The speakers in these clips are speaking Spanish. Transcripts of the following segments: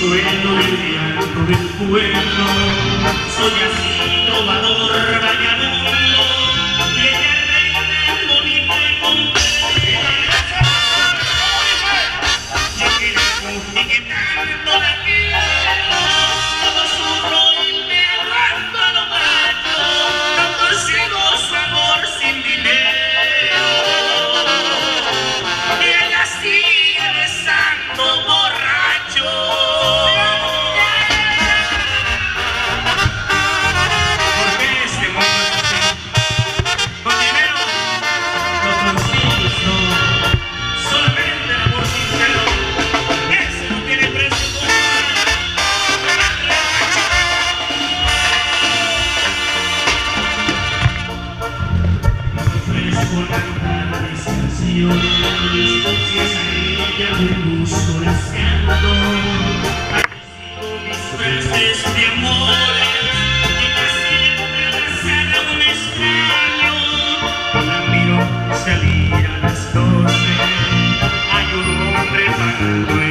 suelo, el diablo del pueblo, soy así. por cantar mis canciones Si es a ella con gusto las canto Aquí sigo mis frases de amores Y que siempre a un extraño La miro salir a las doce Hay un hombre pagando el...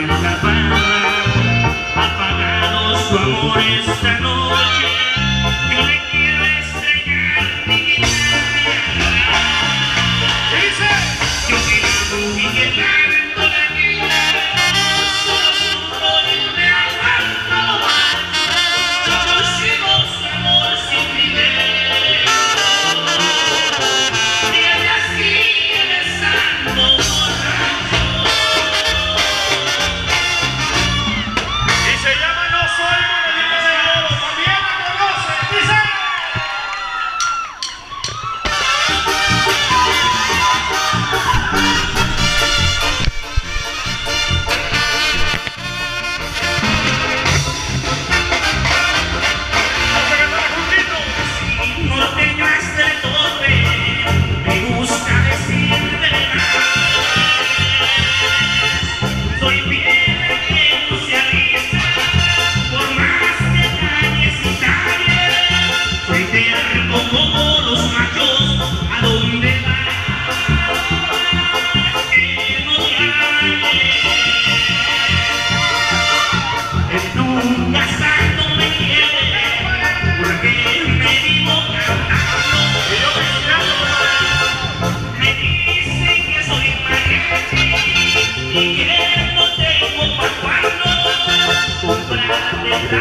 Thank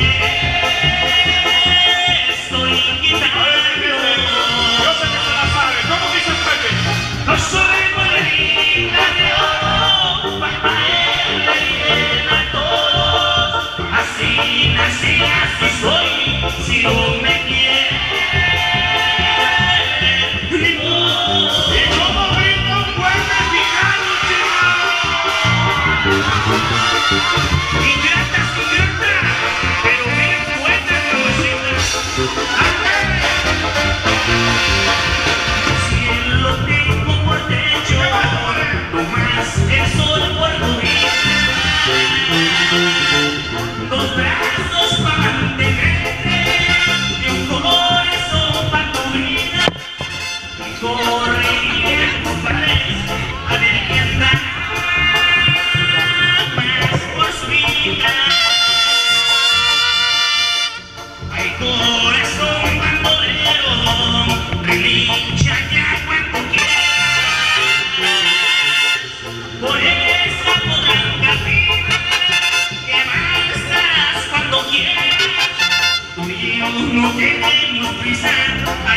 you. Por eso un bandolero relincha ya cuando quieras. Por eso un gran carrera que amasas cuando quieras. Tu no te den un frisado.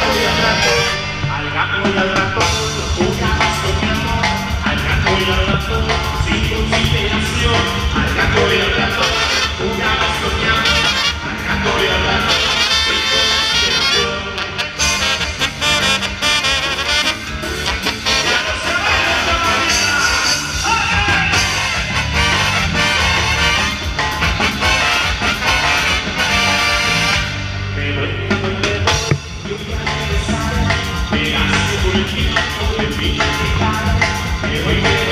al gato y al ratón, sin consideración, al gato y al ratón. Here we go.